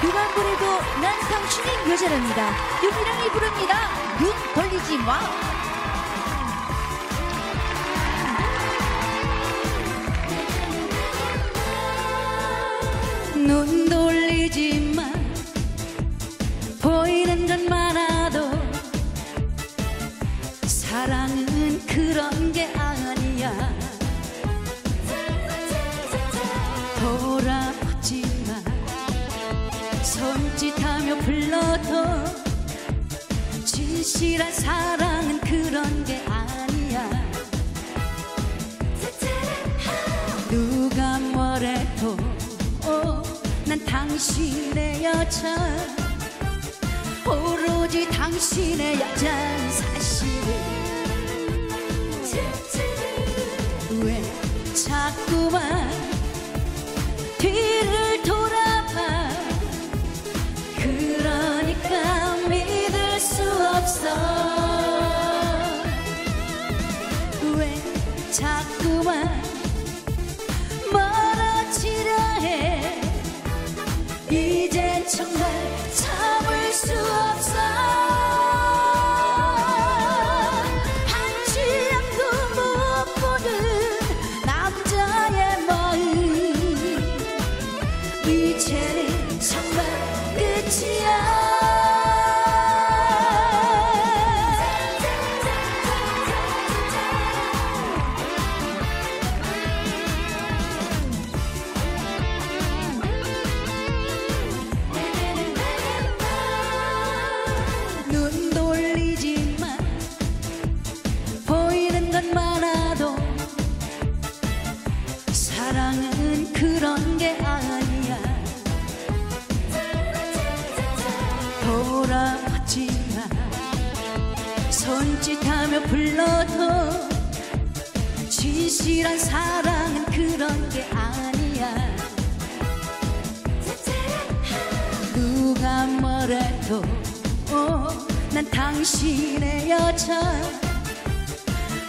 누가 그래도 난 당신의 여자랍니다. 윤미령이 부릅니다. 눈 돌리지 마. 눈 돌리지 마 보이는 건 많아도 사랑은 그런 게 손짓하며 불러도 진실한 사랑은 그런 게 아니야. 누가 뭐래도 어, 난 당신의 여자. 오로지 당신의 여자는 사실을 왜 자꾸만 자꾸만 멀어지려 해. 이젠 정말 참을 수 없어 사랑은 그런 게 아니야. 돌아보지 마 손짓하며 불러도 진실한 사랑은 그런 게 아니야. 누가 뭐래도 어, 난 당신의 여자.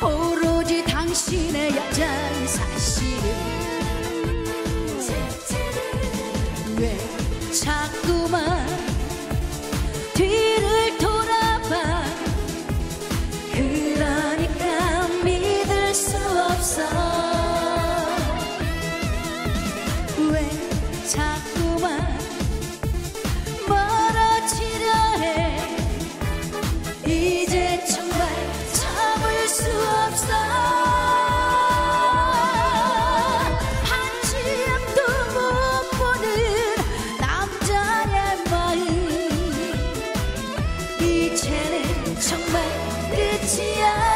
오로지 당신의 여자는 사실 자꾸만 멀어지려 해. 이제 정말 참을 수 없어. 한치 앞도 못 보는 남자의 마음. 이제는 정말 끝이야